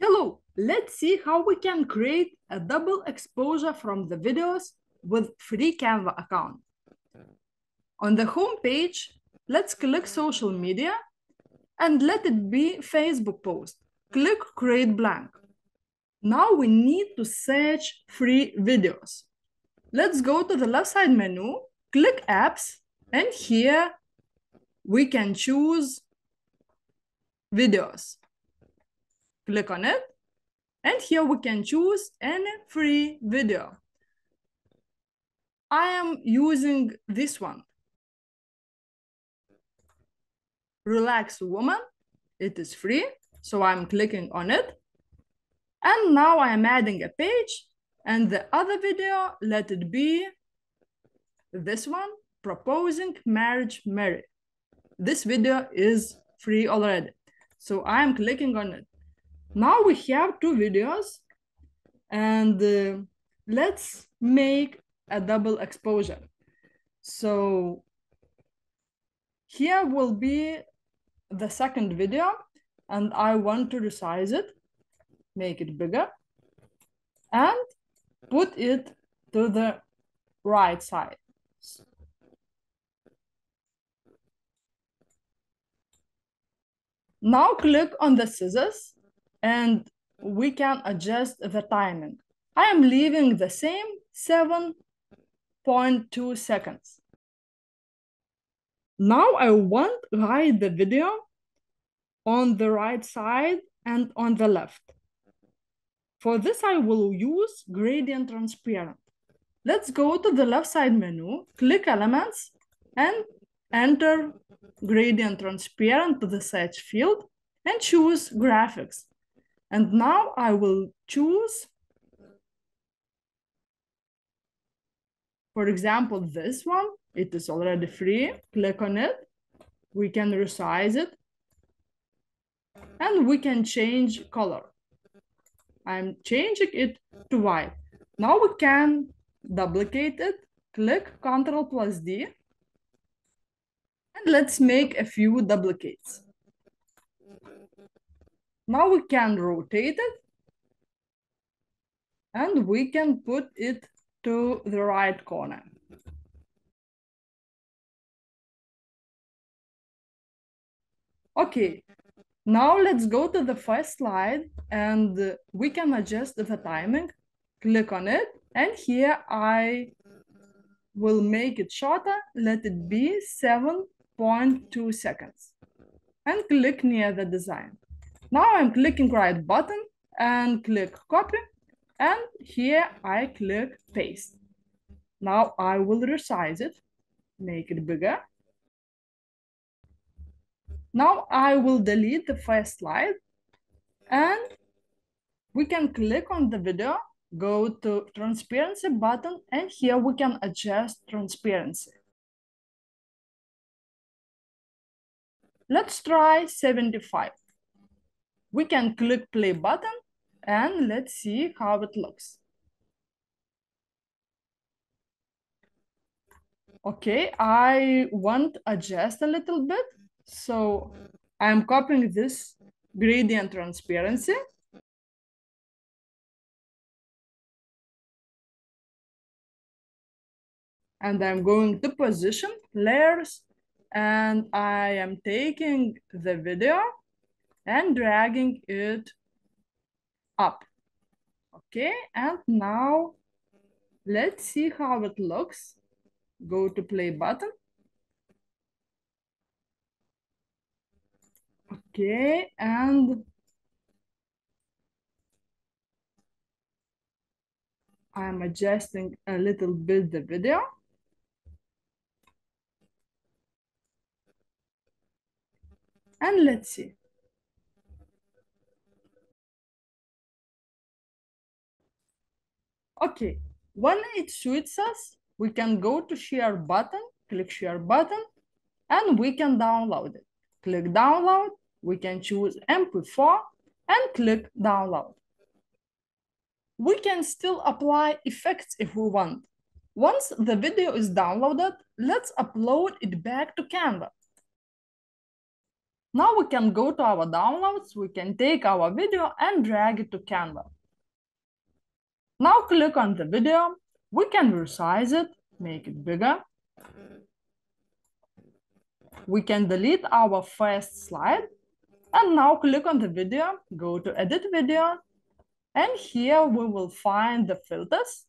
Hello, let's see how we can create a double exposure from the videos with free Canva account. On the home page, let's click social media and let it be Facebook post. Click create blank. Now we need to search free videos. Let's go to the left side menu, click apps, and here we can choose videos. Click on it, and here we can choose any free video. I am using this one. Relax Woman. It is free, so I'm clicking on it. And now I am adding a page and the other video, let it be this one, proposing marriage Mary. This video is free already. So I am clicking on it. Now we have two videos and uh, let's make a double exposure. So here will be the second video and I want to resize it, make it bigger and put it to the right side. Now click on the scissors and we can adjust the timing. I am leaving the same 7.2 seconds. Now I want to hide the video on the right side and on the left. For this, I will use gradient transparent. Let's go to the left side menu, click elements, and enter gradient transparent to the search field and choose graphics. And now I will choose, for example, this one. It is already free. Click on it. We can resize it. And we can change color. I'm changing it to white. Now we can duplicate it, click Ctrl plus D, and let's make a few duplicates. Now we can rotate it, and we can put it to the right corner. Okay, now let's go to the first slide and we can adjust the timing. Click on it and here I will make it shorter. Let it be 7.2 seconds and click near the design. Now I'm clicking right button and click copy and here I click paste. Now I will resize it, make it bigger now I will delete the first slide and we can click on the video, go to transparency button, and here we can adjust transparency. Let's try 75. We can click play button and let's see how it looks. Okay, I want adjust a little bit. So I'm copying this gradient transparency. And I'm going to position layers and I am taking the video and dragging it up. Okay, and now let's see how it looks. Go to play button. Okay, and I'm adjusting a little bit the video. And let's see. Okay, when it suits us, we can go to share button, click share button, and we can download it. Click download, we can choose MP4 and click download. We can still apply effects if we want. Once the video is downloaded, let's upload it back to Canva. Now we can go to our downloads. We can take our video and drag it to Canva. Now click on the video. We can resize it, make it bigger. We can delete our first slide. And now click on the video, go to edit video. And here we will find the filters.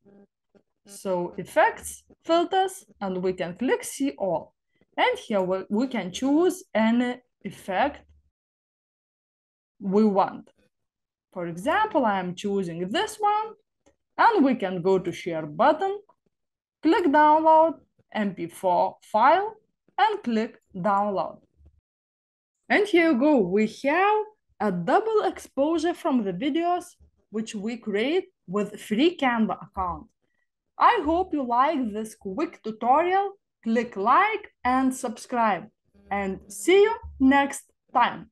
So effects, filters, and we can click see all. And here we, we can choose any effect we want. For example, I am choosing this one and we can go to share button, click download MP4 file and click download. And here you go, we have a double exposure from the videos which we create with free Canva account. I hope you like this quick tutorial. Click like and subscribe and see you next time.